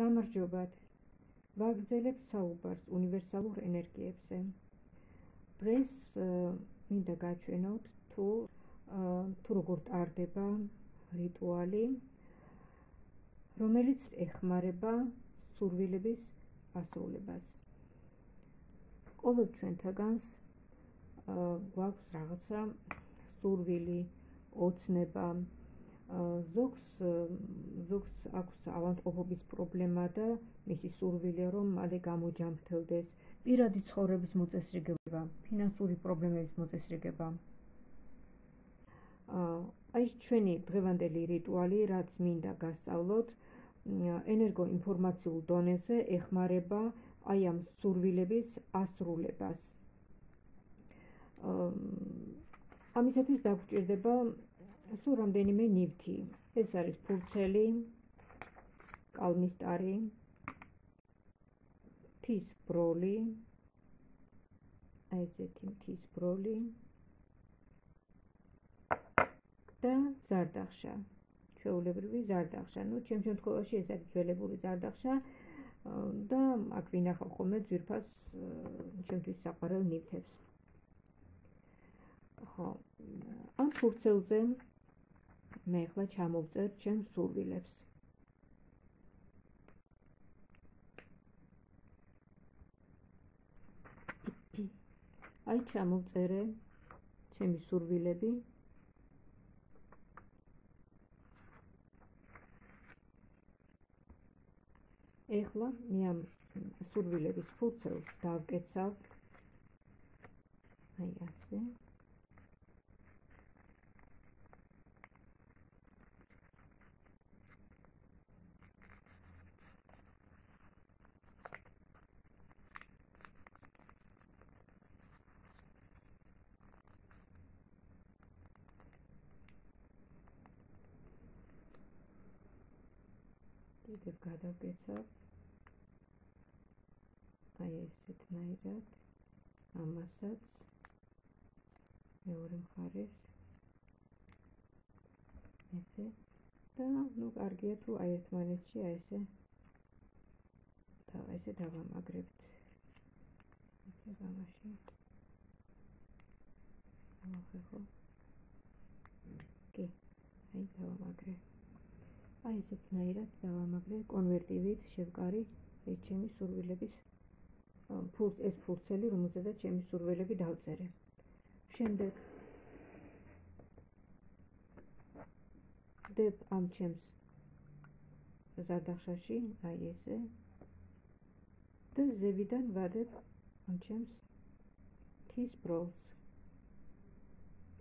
გამარჯობათ. ვაგრძელებ საუბარს უნივერსალურ ენერგიებზე. დღეს მინდა გაჩვენოთ თუ თუ როგორ ტარდება რიტუალი, რომელიც ეხმარება სურვილების ასრულებას. ყოველ ჩვენთაგანს გვაქვს რაღაცა სურვილი, ოცნება, ზოგს ზოგს აქვს ავანტყოფობის პრობლემა და მისი სურვილია რომ მალე გამოჯამრთელდეს პირადი ცხოვრების მოწესრიგება, ფინანსური პრობლემების მოწესრიგება. აი ჩვენი დღევანდელი რიტუალი, რაც მინდა გასწავლოთ, ენერგოინფორმაციულ დონეზე ეხმარება აი ამ სურვილების ასრულებას. ამისათვის დაგჭირდება სულ რამდენიმე ნივთი. ეს არის ფურცელი, კალმისტარი, თის ბროლი, აი ესეთი თის ბროლი და ზარდახშა. ჩვეულებრივი ზარდახშა. ნუ ჩემ შემთხვევაში ეს არის ძველებური ზარდახშა და აქ ვინახავ ხოლმე ძვირფას ჩემთვის საყვარელ ნივთებს. ხო. ამ ფურცელზე მე ახლა ჩამოვწერ ჩემს სურვილებს. აი ჩამოვწერე ჩემი სურვილები. ეხლა მე ამ სურვილების ფურცელს დავკეცავ. აი ასე. კიდევ გადავკეცავ აი ესეთნაირად ამასაც მეორე მხარეს. ესე და ნუ კარგია თუ აი ერთმანეთში აი ესე. და ესე დავამაგრებთ. ესე გამაში ახლა კი აი დავამაგრე აი ესეთნაირად დავამაგრე კონვერტივით შევკარი ეს ჩემი სურვილების ფურც ეს ფურცელი რომელზედაც ჩემი სურვილები დავწერე. შემდეგ. დებ ამ ჩემს ზადახშაში აი ესე. და ზევიდან ვადებ ამ ჩემს თის ბროლს.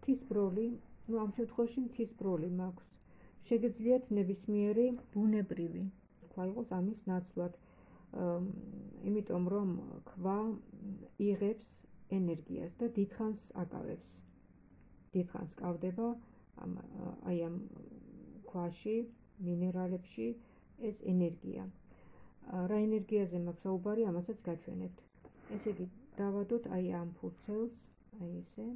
თის ბროლი ну ამ შემთხვევაში თის ბროლი მაქვს შეგეძლიათ ნებისმიერი ბუნებრივი. თქვა იყოს ამის ნაცვლად. იმიტომ რომ ქვა იღებს ენერგიას და დიდხანს აკავებს. დიდხანს კავდება ამ აი ამ ქვაში მინერალებში ეს ენერგია. რა ენერგიაზე მაქვს საუბარი ამასაც გაჩვენებთ. ესე იგი დავადოთ აი ამ ფურცელს აი ესე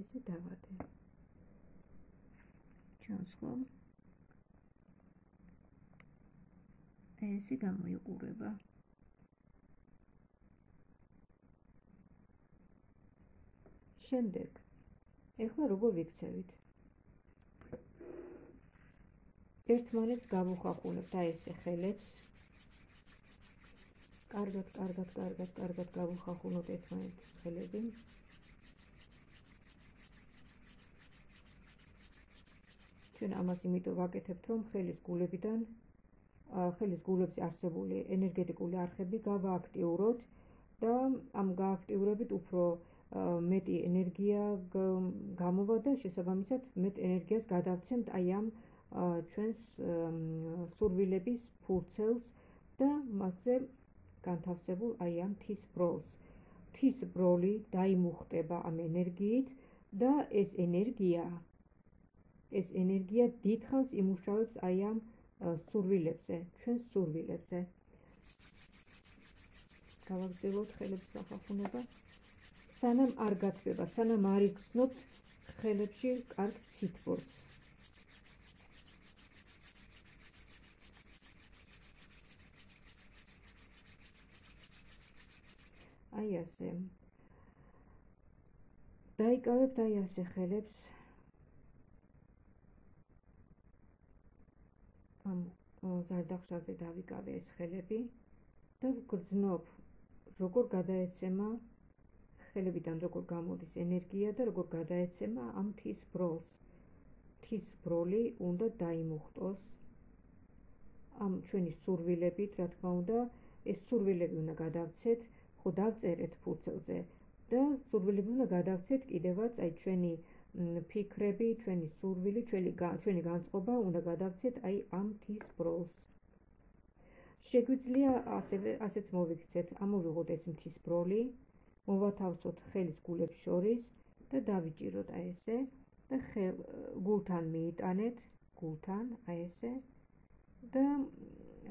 ესე დავადე. ხო? ესე გამოიყურება. შემდეგ ეხლა როგორ ვიქცევით? ერთმანეთს გავუხახუნებთ აი ესე ხელებს. კარგად, კარგად, კარგად, კარგად გავუხახუნოთ ერთმანეთს ხელები. ჩვენ ამას იმიტომ ვაკეთებთ, რომ ხელის გულებიდან ხელის გულებზე არსებული ენერგეტიკული არხები გავააქტიუროთ და ამ გააქტიურებით უფრო მეტი ენერგია გამოვა და შესაბამისად მეტ ენერგიას გადავცემთ აი ამ ჩვენს სურვილების ფურცელს და მასზე განთავსებულ აი ამ თის ბროლს. თის ბროლი დაიმუხტება ამ ენერგიით და ეს ენერგია ეს ენერგია დიდხანს იმუშავებს აი ამ სურვილებზე, ჩვენ სურვილებზე. გავაგრძელოთ ხელების ახახუნება. სანამ არ გათბება, სანამ არ იგრძნობთ ხელებში კარგ სითბორს. აი ასე. დაიკავებთ აი ასე ხელებს. ამ ზარდახშაზე დავიკავე ეს ხელები და გრძნობ როგორ გადაეცემა ხელებიდან როგორ გამოდის ენერგია და როგორ გადაეცემა ამ თის ბროლს. თის ბროლი უნდა დაიმუხტოს ამ ჩვენი სურვილებით რა თქმა უნდა ეს სურვილები უნდა გადავცეთ ხო დავწერეთ ფურცელზე და სურვილები უნდა გადავცეთ კიდევაც აი ჩვენი ფიქრები, ჩვენი სურვილი, ჩვენი ჩვენი განწყობა უნდა გადავცეთ აი ამ თის ბროლს. შეგვიძლია ასევე ასეც მოვიქცეთ, ამოვიღოთ ეს მთის ბროლი, მოვათავსოთ ხელის გულებს შორის და დავიჭიროთ აი ესე და ხელ გულთან მიიტანეთ, გულთან აი ესე და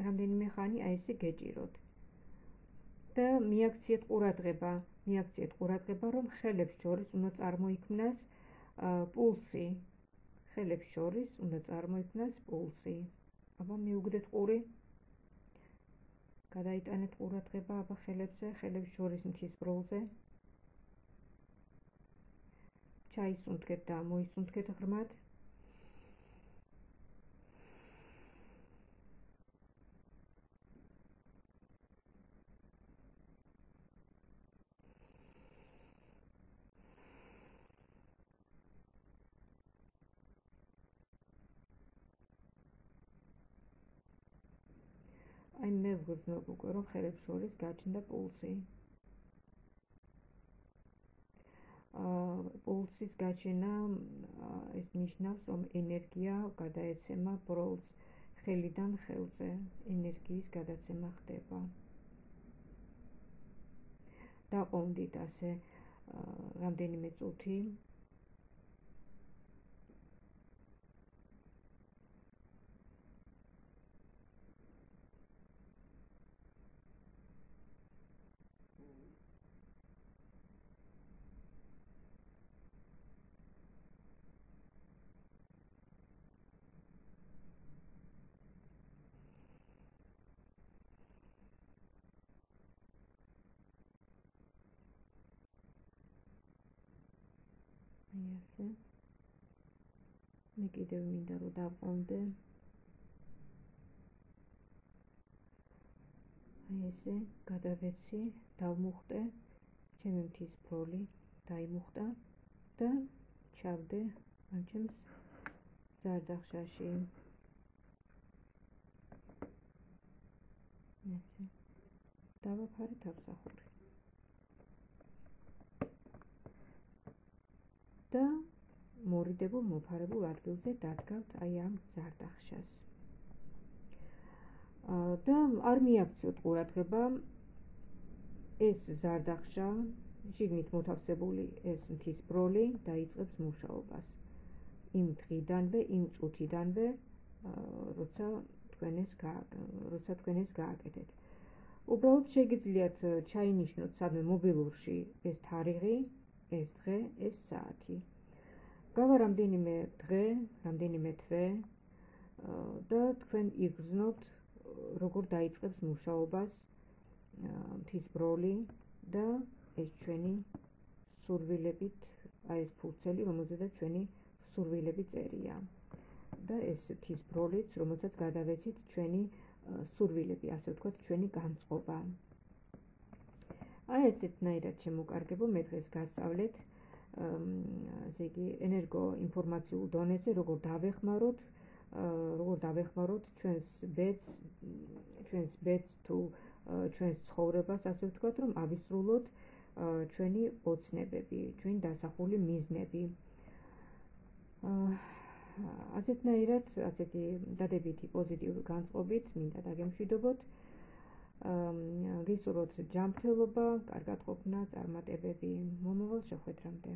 რამდენიმე ხანი აი ესე გეჭიროთ. და მიაქციეთ ყურადღება, მიაქციეთ ყურადღება, რომ ხელებს შორის უნდა წარმოიქმნას პულსი. ხელებს შორის უნდა წარმოიქმნას პულსი. აბა მიუგდეთ ყური. გადაიტანეთ ყურადღება აბა ხელებზე, ხელებს შორის მთის ბროლზე. ჩაისუნთქეთ და მოისუნთქეთ ღრმად. აი მე ვგრძნობ უკვე რომ ხელებს შორის გაჩნდა პულსი. აა პულსის გაჩენა ეს ნიშნავს რომ ენერგია გადაეცემა ბროლს ხელიდან ხელზე. ენერგიის გადაცემა ხდება. დაყონდით ასე რამდენიმე წუთი აი ასე მე კიდევ მინდა რომ დავყონდე აი ესე გადავეცი დავმუხტე. ჩემი მთის ბროლი დაიმუხტა და ჩავდე ამ ჩემს ზარდახშაში. ესე. დავაფარე თავსახური და მორიდებულ მოფარებულ ადგილზე დადგავთ აი ამ ზარდახშას. და არ მიაქციოთ ყურადღება ეს ზარდახშა, შიგნით მოთავსებული ეს მთის ბროლი დაიწყებს მუშაობას. იმ დღიდანვე, იმ წუთიდანვე, როცა თქვენ ეს როცა თქვენ ეს გააკეთეთ. უბრალოდ შეგიძლიათ ჩაინიშნოთ სადმე მობილურში ეს თარიღი, ეს დღე, ეს საათი. გავა რამდენიმე დღე, რამდენიმე თვე და თქვენ იგრძნობთ როგორ დაიწყებს მუშაობას მთის ბროლი და ეს ჩვენი სურვილებით აი ეს ფურცელი, რომელზედაც ჩვენი სურვილები წერია. და ეს მთის ბროლიც, რომელსაც გადავეცით ჩვენი სურვილები, ასე ვთქვათ, ჩვენი განწყობა. აი ესეთნაირად შემოკარგებო მე დღეს გასწავლეთ ასე იგი ენერგო ინფორმაციულ დონეზე როგორ დავეხმაროთ როგორ დავეხმაროთ ჩვენს ბედს ჩვენს ბედს თუ ჩვენს ცხოვრებას ასე ვთქვათ რომ ავისრულოთ ჩვენი ოცნებები ჩვენი დასახული მიზნები. ასეთნაირად ასეთი დადებითი პოზიტიური განწყობით მინდა დაგემშვიდობოთ ვისურვოთ ჯანმრთელობა, კარგად ყოფნა, წარმატებები მომავალ შეხვედრამდე.